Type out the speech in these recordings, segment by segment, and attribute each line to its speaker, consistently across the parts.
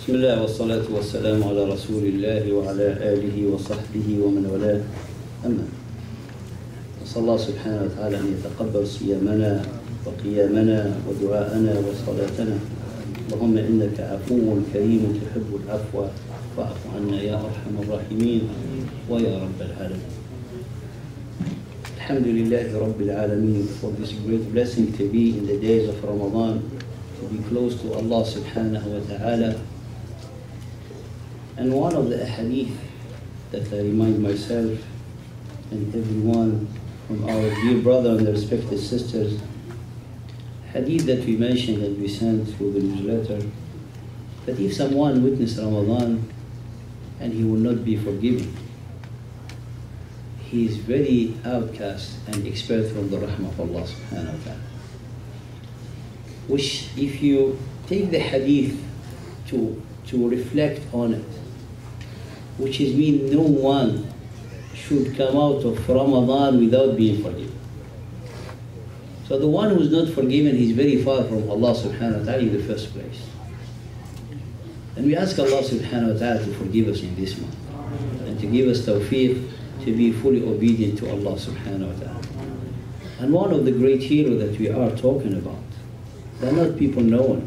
Speaker 1: بسم الله والصلاة والسلام على رسول الله وعلى آله وصحبه ومن والاه. أما نسأل الله سبحانه وتعالى أن يتقبل صيامنا وقيامنا ودعاءنا وصلاتنا. اللهم إنك عفو كريم تحب العفو فاعف عنا يا أرحم الراحمين ويا رب العالمين. الحمد لله رب العالمين. For this great blessing to be in the days of Ramadan to be close to Allah subhanahu wa ta'ala and one of the hadith that I remind myself and everyone from our dear brother and respected sisters hadith that we mentioned and we sent through the newsletter that if someone witnessed Ramadan and he will not be forgiven he is very outcast and expelled from the rahmah of Allah subhanahu wa ta'ala. Which if you take the hadith to, to reflect on it, which is mean no one should come out of Ramadan without being forgiven. So the one who's not forgiven, he's very far from Allah subhanahu wa ta'ala in the first place. And we ask Allah subhanahu wa ta'ala to forgive us in this month and to give us tawfiq to be fully obedient to Allah subhanahu wa ta'ala. And one of the great heroes that we are talking about, they're not people known.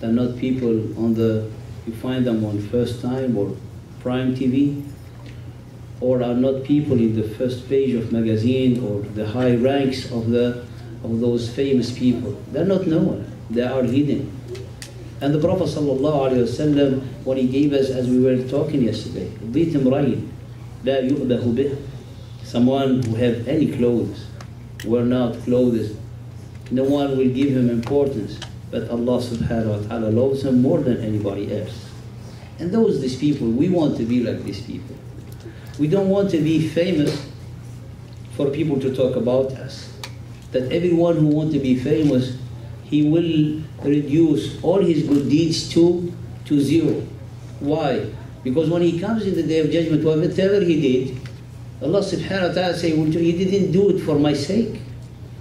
Speaker 1: They're not people on the, you find them on first time or prime TV, or are not people in the first page of magazine or the high ranks of the of those famous people. They're not known. They are hidden. And the Prophet ﷺ, when he gave us, as we were talking yesterday, ضيت امرئ لا يؤبه به someone who have any clothes, worn out clothes, no one will give him importance, but Allah subhanahu wa ta'ala loves him more than anybody else. And those these people, we want to be like these people. We don't want to be famous for people to talk about us. That everyone who wants to be famous, he will reduce all his good deeds to, to zero. Why? Because when he comes in the day of judgment, whatever he did, Allah subhanahu wa ta'ala say, he didn't do it for my sake.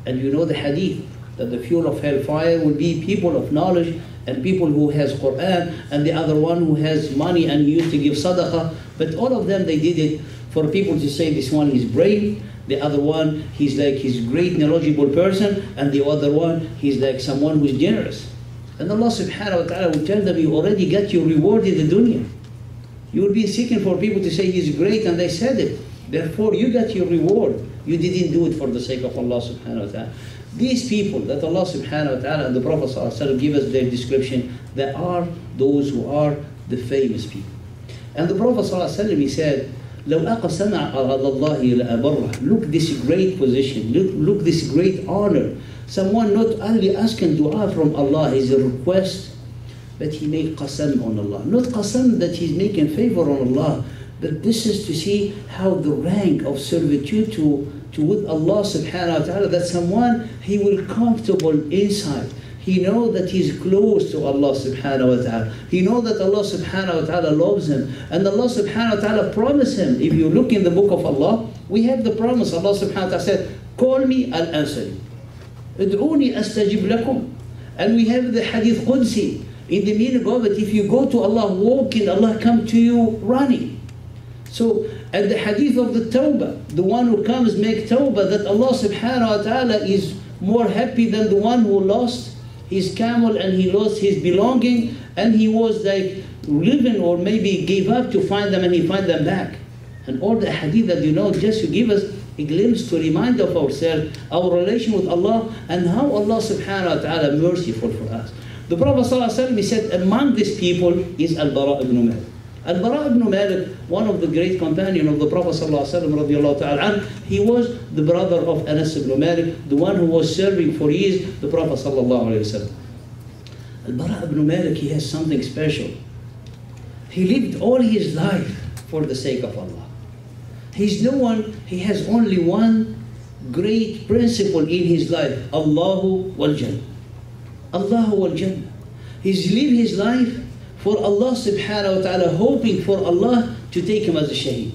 Speaker 1: And you know the hadith, that the fuel of hellfire will be people of knowledge and people who has Quran and the other one who has money and used to give sadaqah. But all of them, they did it for people to say this one is brave, the other one, he's like he's great knowledgeable person, and the other one, he's like someone who's generous. And Allah subhanahu wa ta'ala will tell them, you already got your reward in the dunya. You will be seeking for people to say he's great, and they said it. Therefore, you got your reward. You didn't do it for the sake of Allah subhanahu wa ta'ala. These people that Allah subhanahu wa ta'ala and the Prophet sallallahu give us their description, they are those who are the famous people. And the Prophet sallallahu he said, لو أقسم على الله لأبره Look this great position, look, look this great honor. Someone not only asking dua from Allah, his request, but he made qasam on Allah. Not qasam that he's making favor on Allah, but this is to see how the rank of servitude to, to with Allah subhanahu wa ta'ala, that someone, he will comfortable inside. He know that he's close to Allah subhanahu wa ta'ala. He know that Allah subhanahu wa ta'ala loves him. And Allah subhanahu wa ta'ala promised him. If you look in the book of Allah, we have the promise. Allah subhanahu wa ta'ala said, Call me, I'll answer you. Ud'uni astajib lakum. And we have the hadith Qudsi. In the meaning of it, if you go to Allah walking, Allah come to you running. So, at the hadith of the tawbah, the one who comes make tawbah, that Allah subhanahu wa ta'ala is more happy than the one who lost his camel and he lost his belonging and he was like living or maybe gave up to find them and he find them back. And all the hadith that you know just to give us a glimpse to remind of ourselves our relation with Allah and how Allah subhanahu wa ta'ala merciful for us. The Prophet he said among these people is Al-Bara ibn Malik. Al-Bara ibn Malik, one of the great companion of the Prophet ﷺ, he was the brother of Anas ibn Malik, the one who was serving for years the Prophet. Al-Bara ibn Malik, he has something special. He lived all his life for the sake of Allah. He's no one, he has only one great principle in his life, Allahu wal Jannah. Allahu wal Jannah. He's lived his life for Allah subhanahu wa ta'ala, hoping for Allah to take him as a shaheed.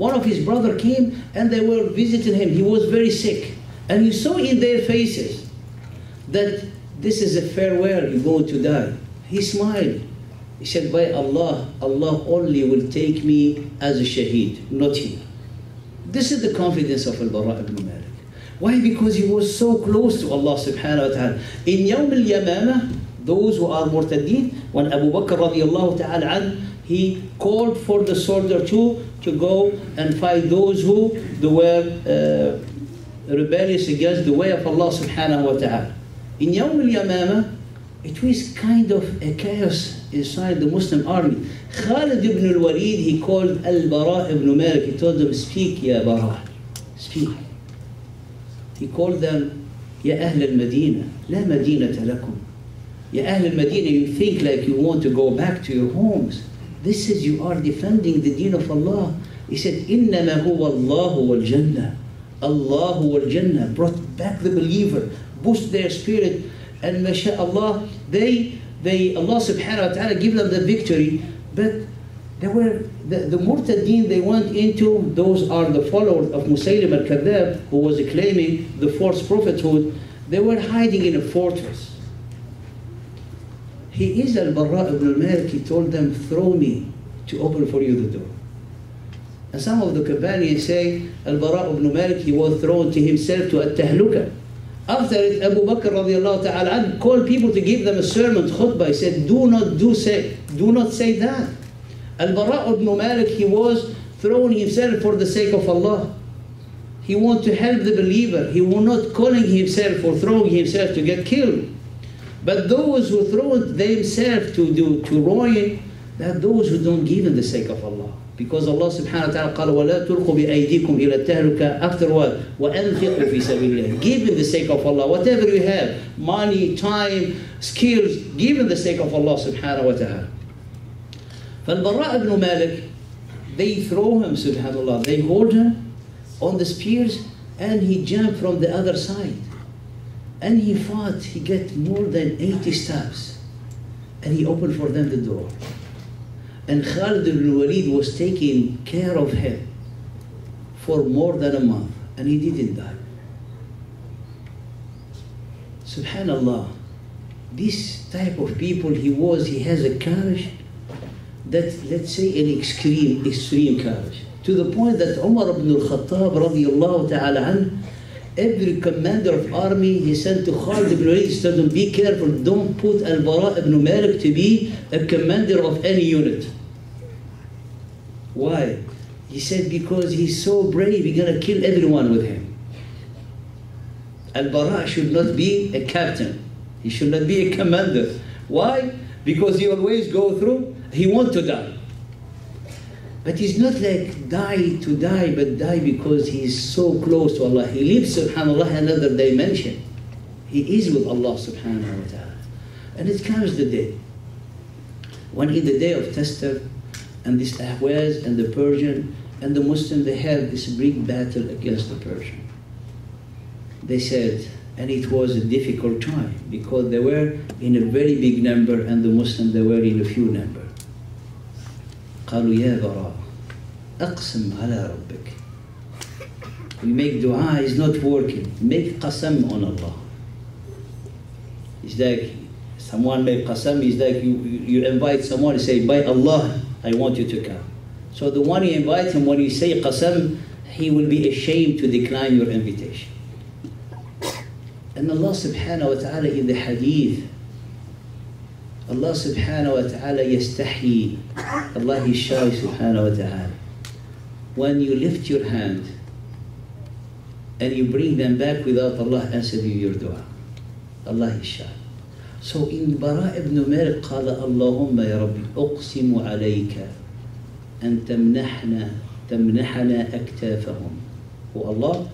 Speaker 1: One of his brother came and they were visiting him. He was very sick. And you saw in their faces that this is a farewell, you're going to die. He smiled. He said, by Allah, Allah only will take me as a shaheed, not here. This is the confidence of Al-Bara ibn Malik. Why? Because he was so close to Allah subhanahu wa ta'ala. In Yawm al-Yamama, those who are murtadeen, when Abu Bakr radiallahu ta'ala an, he called for the soldier to, to go and fight those who they were uh, rebellious against the way of Allah subhanahu wa ta'ala. In Yawm al-Yamama, it was kind of a chaos inside the Muslim army. Khalid ibn al-Walid, he called al-Bara ibn Malik, he told them, speak ya Bara, speak. He called them, يا أهل المدينة لا مدينة لكم. يا أهل المدينة, you think like you want to go back to your homes. This is you are defending the deen of Allah. He said, إنما هو الله والجنة. Allah والجنة brought back the believer, boost their spirit, and mashallah, they, they, Allah subhanahu wa ta'ala give them the victory, but they were, the, the murtadeen they went into, those are the followers of Musaylim al-Kadhab, who was claiming the false prophethood, they were hiding in a fortress. He is al-Barra ibn al-Malik, he told them, throw me to open for you the door. And some of the companions say, al-Bara ibn Malik, he was thrown to himself to at-tahluka. After it, Abu Bakr radiallahu ta'ala called people to give them a sermon, khutbah. He said, do not do say, do not say that. Al-Bara ibn Malik, he was thrown himself for the sake of Allah. He wanted to help the believer. He was not calling himself or throwing himself to get killed. But those who throw themselves to, do, to ruin, that those who don't give in the sake of Allah. Because Allah subhanahu wa ta'ala قال After what? Give in the sake of Allah. Whatever you have, money, time, skills, give in the sake of Allah subhanahu wa ta'ala. فالبراء ibn Malik, they throw him, subhanAllah, they hold him on the spears and he jumped from the other side. And he fought, he got more than 80 stabs. And he opened for them the door. And Khalid ibn Walid was taking care of him for more than a month. And he didn't die. Subhanallah. This type of people he was, he has a courage that, let's say, an extreme, extreme courage. To the point that Umar ibn al-Khattab radiallahu ta'ala anhu, every commander of army he sent to Khalid ibn Walid told him, be careful, don't put Al-Bara ibn Malik to be a commander of any unit. Why? He said, because he's so brave, he's gonna kill everyone with him. Al-Bara should not be a captain. He should not be a commander. Why? Because he always go through, he want to die. But he's not like die to die, but die because he's so close to Allah. He lives, subhanAllah, another dimension. He is with Allah subhanahu wa ta'ala. And it comes the day. When in the day of Tustar, and this Ahwaz and the Persian, and the Muslim, they had this big battle against the Persian. They said, and it was a difficult time because they were in a very big number and the Muslims they were in a few number. قالوا يا براء أقسم على ربك We make dua is not working. Make qasam on Allah. It's like someone make qasam, it's like you, you invite someone and say, by Allah, I want you to come. So the one you invite him, when you say qasam, he will be ashamed to decline your invitation. And Allah subhanahu wa ta'ala in the hadith, Allah subhanahu wa ta'ala yastahi, Allah is shy subhanahu wa ta'ala. When you lift your hand and you bring them back without Allah answering your dua, Allah is shy. So in Bara ibn Malik قال اللهم يا ربي أقسم عليك أن تمنحنا تمنحنا أكتافهم. Oh Allah,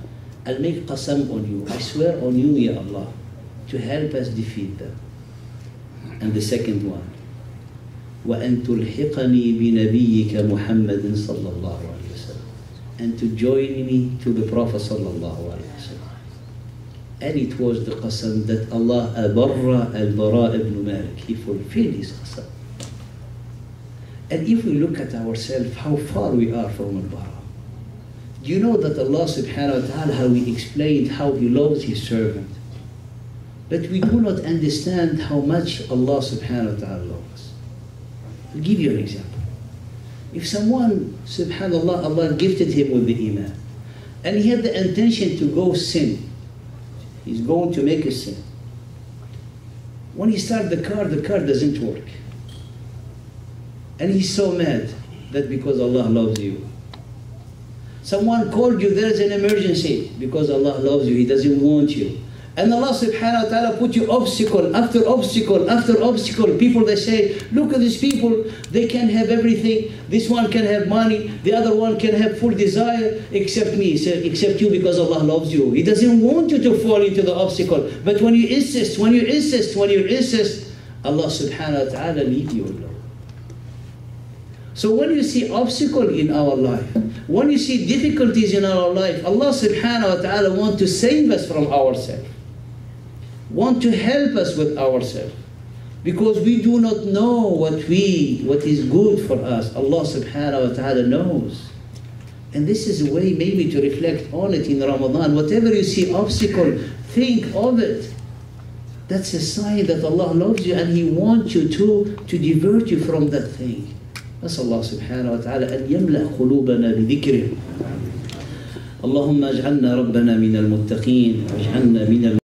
Speaker 1: I'll make qasam on you. I swear on you, Ya Allah, to help us defeat them. And the second one, وأن تلحقني بنبيك محمد صلى الله عليه وسلم. and to join me to the Prophet sallallahu And it was the qasam that Allah abarra al-bara ibn Malik. He fulfilled his qasam. And if we look at ourselves, how far we are from al-bara. Do you know that Allah subhanahu wa ta'ala, how he explained how he loves his servant? But we do not understand how much Allah subhanahu wa ta'ala loves. I'll give you an example. If someone, subhanAllah, Allah gifted him with the Iman, and he had the intention to go sin, he's going to make a sin. When he starts the car, the car doesn't work. And he's so mad that because Allah loves you. Someone called you, there is an emergency because Allah loves you, He doesn't want you. And Allah subhanahu wa ta'ala put you obstacle after obstacle after obstacle. People they say, look at these people, they can have everything. This one can have money, the other one can have full desire, except me, except you because Allah loves you. He doesn't want you to fall into the obstacle. But when you insist, when you insist, when you insist, Allah subhanahu wa ta'ala leave you alone. So when you see obstacle in our life, when you see difficulties in our life, Allah subhanahu wa ta'ala want to save us from ourselves Want to help us with ourselves. Because we do not know what we, what is good for us. Allah subhanahu wa ta'ala knows. And this is a way maybe to reflect on it in Ramadan. Whatever you see obstacle, think of it. That's a sign that Allah loves you and He wants you to, to divert you from that thing. نسأل الله سبحانه وتعالى أن يملأ قلوبنا بذكره اللهم اجعلنا ربنا من المتقين واجعلنا من